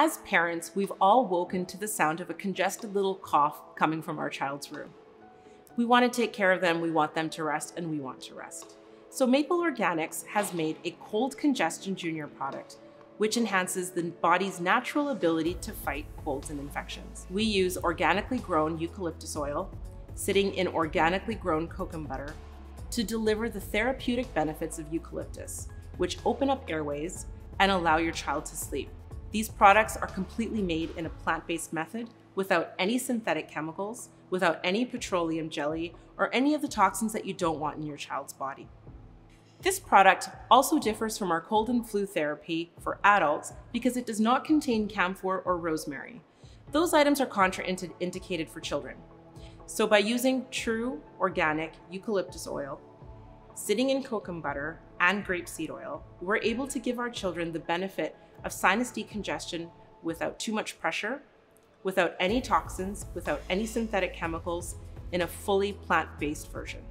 As parents, we've all woken to the sound of a congested little cough coming from our child's room. We want to take care of them, we want them to rest, and we want to rest. So Maple Organics has made a cold congestion junior product which enhances the body's natural ability to fight colds and infections. We use organically grown eucalyptus oil, sitting in organically grown cocoa butter, to deliver the therapeutic benefits of eucalyptus, which open up airways and allow your child to sleep. These products are completely made in a plant-based method without any synthetic chemicals, without any petroleum jelly, or any of the toxins that you don't want in your child's body. This product also differs from our cold and flu therapy for adults because it does not contain camphor or rosemary. Those items are contraindicated for children. So by using true organic eucalyptus oil, sitting in kokum butter, and grapeseed oil, we're able to give our children the benefit of sinus decongestion without too much pressure, without any toxins, without any synthetic chemicals, in a fully plant-based version.